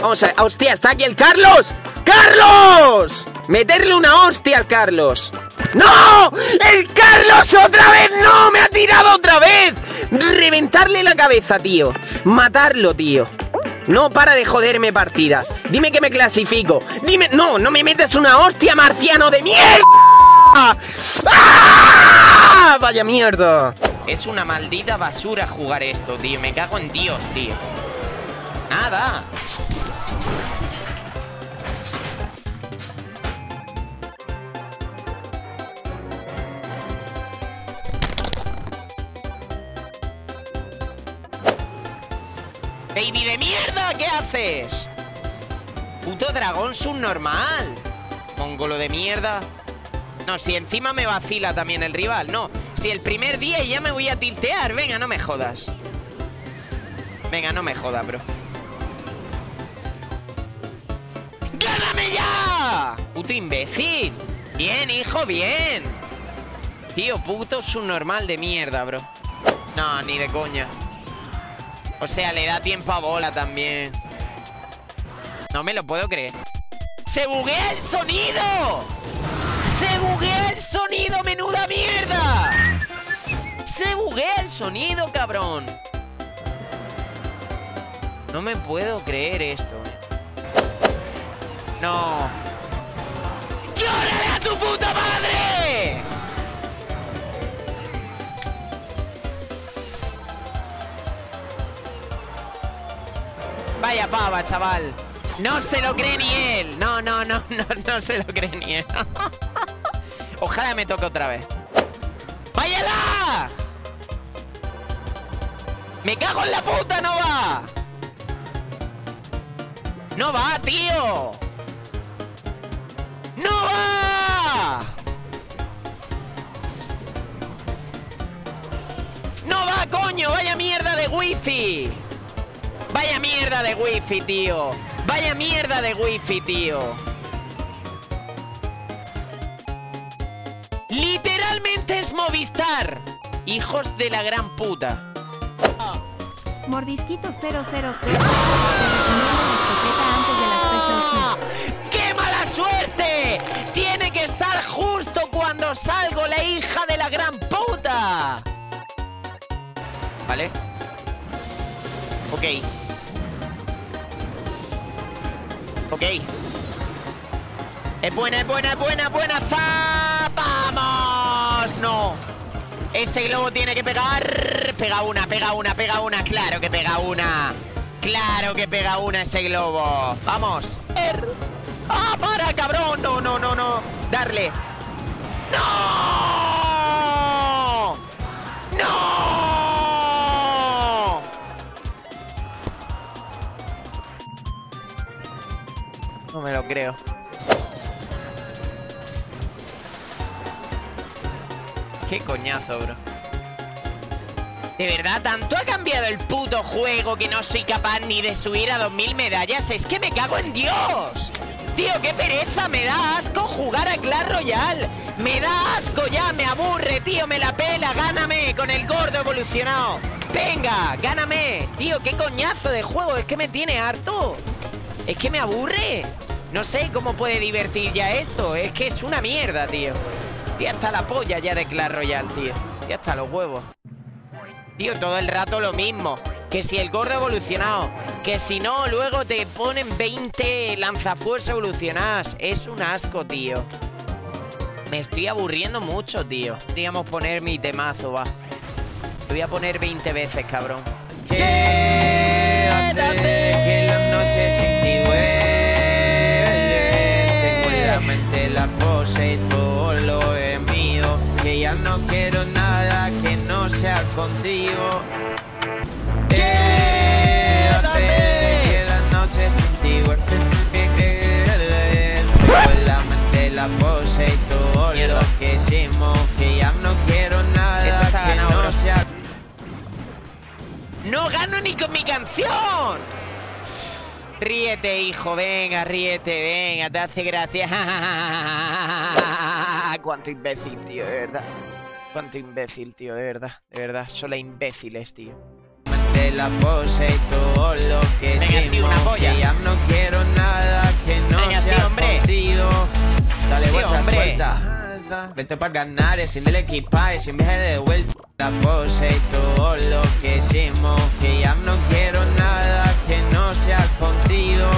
Vamos a ver. ¡Hostia! ¡Está aquí el Carlos! ¡Carlos! Meterle una hostia al Carlos. ¡No! ¡El Carlos otra vez! ¡No! ¡Me ha tirado otra vez! Reventarle la cabeza, tío. Matarlo, tío. No para de joderme partidas. Dime que me clasifico. Dime. No, no me metas una hostia, marciano de mierda. ¡Ah! Vaya mierda. Es una maldita basura jugar esto, tío. Me cago en Dios, tío. Nada. Baby de mierda, ¿qué haces? Puto dragón subnormal. Mongolo de mierda. No, si encima me vacila también el rival, no. Si el primer día ya me voy a tiltear, venga, no me jodas. Venga, no me jodas, bro. ¡Gáname ya! Puto imbécil. Bien, hijo, bien. Tío, puto subnormal de mierda, bro. No, ni de coña. O sea, le da tiempo a bola también. No me lo puedo creer. ¡Se buguea el sonido! ¡Se buguea el sonido, menuda mierda! ¡Se buguea el sonido, cabrón! No me puedo creer esto. No. ¡Llórale a tu puta madre! Vaya pava, chaval. No se lo cree ni él. No, no, no, no, no se lo cree ni él. Ojalá me toque otra vez. ¡Váyala! ¡Me cago en la puta! ¡No va! ¡No va, tío! ¡No va! ¡No va, coño! ¡Vaya mierda de wifi! ¡Vaya mierda de wifi, tío! ¡Vaya mierda de wifi, tío! Literalmente es Movistar. Hijos de la gran puta. Mordisquito 003 antes de la ¡Qué mala suerte! Tiene que estar justo cuando salgo la hija de la gran puta. ¿Vale? Ok. Es buena, es buena, es buena, es buena. ¡Vamos! No. Ese globo tiene que pegar. Pega una, pega una, pega una. Claro que pega una. Claro que pega una ese globo. Vamos. Er. ¡Ah, para, cabrón! No, no, no, no. Darle. ¡No! ¡No! No me lo creo. Qué coñazo, bro. De verdad, tanto ha cambiado el puto juego que no soy capaz ni de subir a 2000 medallas. Es que me cago en Dios. Tío, qué pereza, me da asco jugar a Clash Royale. Me da asco ya, me aburre, tío, me la pela. Gáname con el gordo evolucionado. Venga, gáname. Tío, qué coñazo de juego, es que me tiene harto. Es que me aburre. No sé cómo puede divertir ya esto. Es que es una mierda, tío. Tío, hasta la polla ya de Clash Royale, tío. Tío, hasta los huevos. Tío, todo el rato lo mismo. Que si el gordo evolucionado. Que si no, luego te ponen 20 lanzafuerzas evolucionadas. Es un asco, tío. Me estoy aburriendo mucho, tío. Podríamos poner mi temazo, va. Lo voy a poner 20 veces, cabrón. Quédate, contigo. Quédate, que las noches. Tengo en la mente la pose y todo lo que hicimos. Que ya no quiero nada que no sea. ¡No gano ni con mi canción! Ríete, hijo, venga, ríete, venga, te hace gracia. Cuánto imbécil, tío, de verdad. Cuánto imbécil, tío, de verdad, de verdad. Solo imbéciles, tío. De la pose y todo lo que Venga, sí, una polla. No quiero nada que no Venga, sea sí, hombre. Contido. Dale sí, vuelta, hombre. suelta. Vente para ganar, sin el equipaje, sin viaje de vuelta. La pose y todo lo que hicimos. Que ya no quiero nada que no sea contido.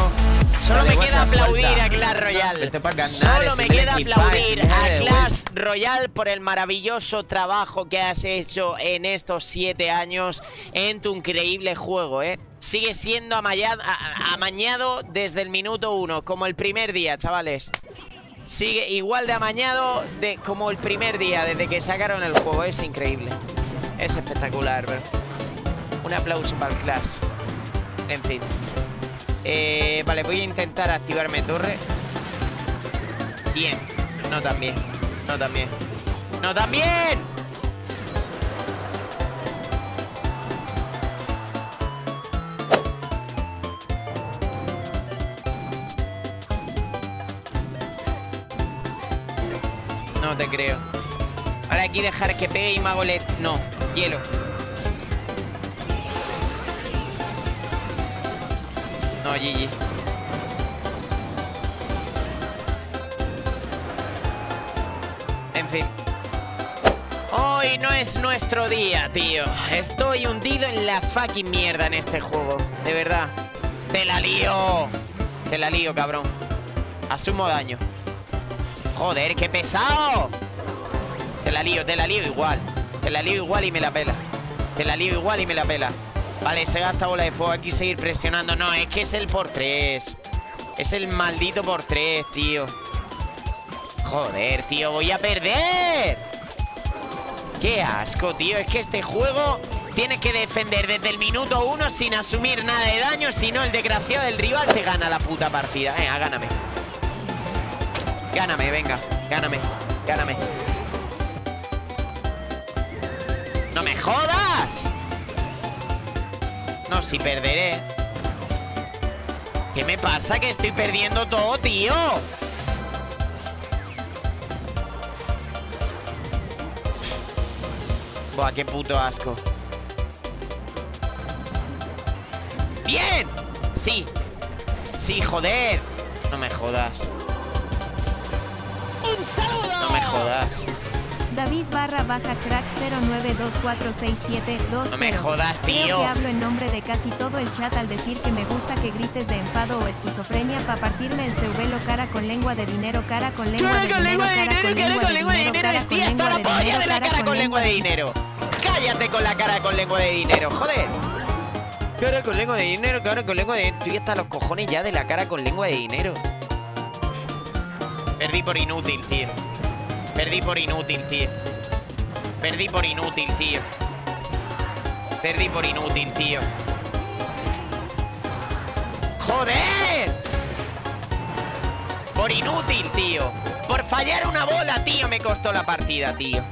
Solo me queda aplaudir Clash Royale. Ganar, Solo me queda aplaudir a Clash Royale por el maravilloso trabajo que has hecho en estos siete años en tu increíble juego, ¿eh? Sigue siendo amallado- amañado desde el minuto uno, como el primer día, chavales. Sigue igual de amañado de, como el primer día, desde que sacaron el juego. Es increíble. Es espectacular, bro. Un aplauso para el Clash. En fin. Eh, vale, voy a intentar activarme torre. Bien. No tan bien. No tan bien. ¡No tan bien! No te creo. Ahora aquí dejar que pegue y mago le... No, hielo. No, GG. Hoy no es nuestro día, tío. Estoy hundido en la fucking mierda en este juego. De verdad. Te la lío. Te la lío, cabrón. Asumo daño. Joder, qué pesado. Te la lío, te la lío igual. Te la lío igual y me la pela. Te la lío igual y me la pela. Vale, se gasta bola de fuego. Aquí seguir presionando. No, es que es el por tres. Es el maldito por tres, tío. Joder, tío, voy a perder. Qué asco, tío. Es que este juego tiene que defender desde el minuto uno sin asumir nada de daño. Si no, el desgraciado del rival te gana la puta partida. Venga, gáname. Gáname, venga. Gáname. Gáname. ¡No me jodas! No, si perderé. ¿Qué me pasa? Que estoy perdiendo todo, tío. Buah, qué puto asco. ¡Bien! Sí. Sí, joder. No me jodas. David barra baja crack 09246720. No me jodas, Creo tío. que hablo en nombre de casi todo el chat al decir que me gusta que grites de enfado o esquizofrenia para partirme el ceubelo cara con lengua de dinero, cara con lengua Cara de con lengua de dinero, cara con lengua de dinero. con hasta la lengua de polla dinero, de la cara con lengua de dinero. Cállate con la cara con lengua de dinero, joder. Cara con lengua de dinero, cara con lengua de dinero. Estoy hasta los cojones ya de la cara con lengua de dinero. Perdí por inútil, tío. Perdí por inútil, tío. Perdí por inútil, tío. Perdí por inútil, tío. ¡Joder! Por inútil, tío. Por fallar una bola, tío, me costó la partida, tío.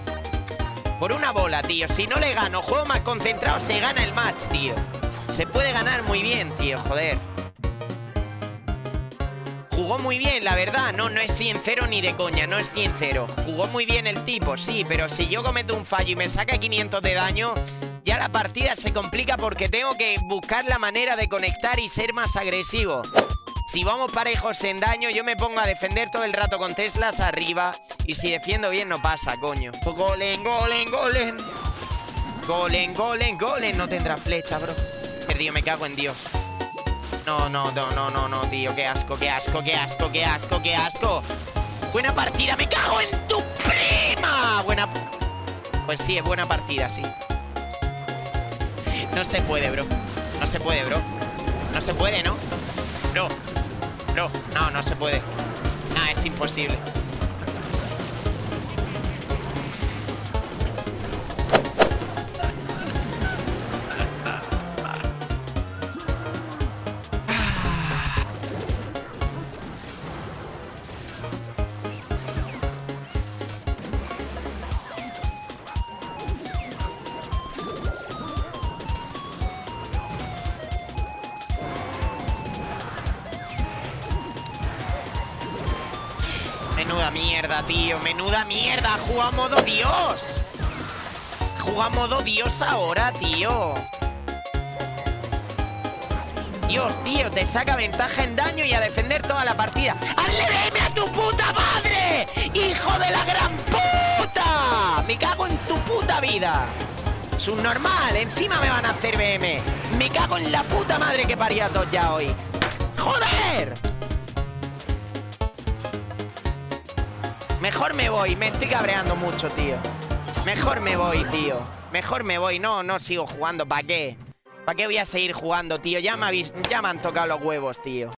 Por una bola, tío. Si no le gano, juego más concentrado, se gana el match, tío. Se puede ganar muy bien, tío, joder. Jugó muy bien, la verdad. No, no es 100-0 ni de coña, no es 100-0. Jugó muy bien el tipo, sí, pero si yo cometo un fallo y me saca 500 de daño, ya la partida se complica porque tengo que buscar la manera de conectar y ser más agresivo. Si vamos parejos en daño, yo me pongo a defender todo el rato con Teslas arriba. Y si defiendo bien, no pasa, coño. Golen, golen, golen. Golen, golen, golen. No tendrá flecha, bro. Perdido, me cago en Dios. No, no, no, no, no, no, tío. Qué asco, qué asco, qué asco, qué asco, qué asco. Buena partida, me cago en tu prima. Buena. Pues sí, es buena partida, sí. No se puede, bro. No se puede, bro. No se puede, ¿no? Bro. Bro. No, no se puede. Ah, es imposible. Menuda mierda, tío. Menuda mierda. Juega a modo Dios. Juega a modo Dios ahora, tío. Dios, tío, te saca ventaja en daño y a defender toda la partida. ¡Hazle BM a tu puta madre! ¡Hijo de la gran puta! vida. Subnormal, encima me van a hacer BM. Me cago en la puta madre que paría todos ya hoy. ¡Joder! Mejor me voy, me estoy cabreando mucho, tío. Mejor me voy, tío. Mejor me voy, no, no sigo jugando. ¿Para qué? ¿Para qué voy a seguir jugando, tío? Ya me, ya me han tocado los huevos, tío.